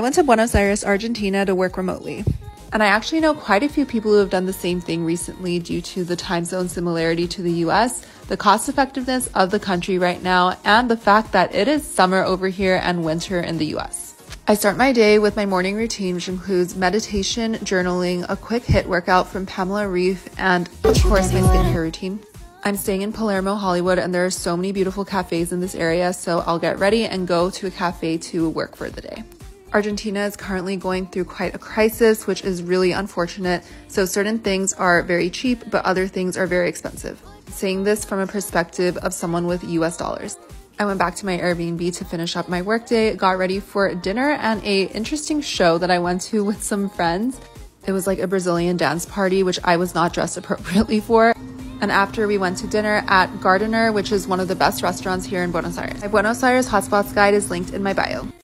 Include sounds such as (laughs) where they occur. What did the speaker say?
I went to Buenos Aires, Argentina to work remotely. And I actually know quite a few people who have done the same thing recently due to the time zone similarity to the US, the cost effectiveness of the country right now, and the fact that it is summer over here and winter in the US. I start my day with my morning routine, which includes meditation, journaling, a quick HIIT workout from Pamela Reif, and of course, my skincare routine. I'm staying in Palermo, Hollywood, and there are so many beautiful cafes in this area, so I'll get ready and go to a cafe to work for the day. Argentina is currently going through quite a crisis, which is really unfortunate. So, certain things are very cheap, but other things are very expensive. Saying this from a perspective of someone with US dollars. I went back to my Airbnb to finish up my workday, got ready for dinner and a interesting show that I went to (laughs) with some friends. It was like a Brazilian dance party, which I was not dressed (laughs) appropriately for. And after we went to dinner at Gardener, which is one of the best restaurants here in Buenos Aires. My Buenos Aires Hotspots guide is linked in my bio.